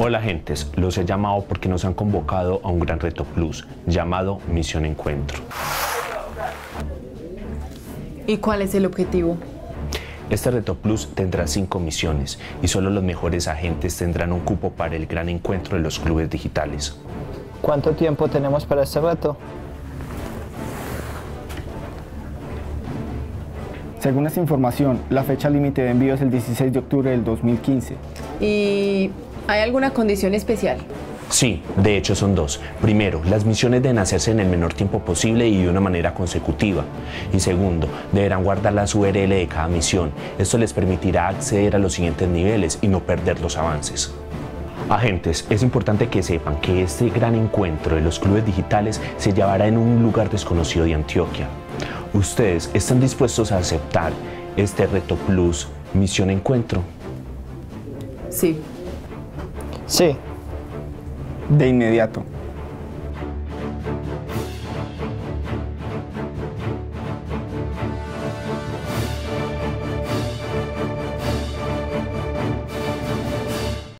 Hola gentes, los he llamado porque nos han convocado a un gran reto plus llamado Misión Encuentro. ¿Y cuál es el objetivo? Este reto plus tendrá cinco misiones y solo los mejores agentes tendrán un cupo para el gran encuentro de los clubes digitales. ¿Cuánto tiempo tenemos para este reto? Según esta información, la fecha límite de envío es el 16 de octubre del 2015. ¿Y hay alguna condición especial? Sí, de hecho son dos. Primero, las misiones deben hacerse en el menor tiempo posible y de una manera consecutiva. Y segundo, deberán guardar las URL de cada misión. Esto les permitirá acceder a los siguientes niveles y no perder los avances. Agentes, es importante que sepan que este gran encuentro de los clubes digitales se llevará en un lugar desconocido de Antioquia. ¿Ustedes están dispuestos a aceptar este reto plus Misión Encuentro? Sí. Sí. De inmediato.